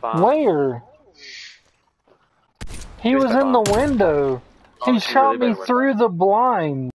bomb. Where? He was in the window. He shot me through the blind.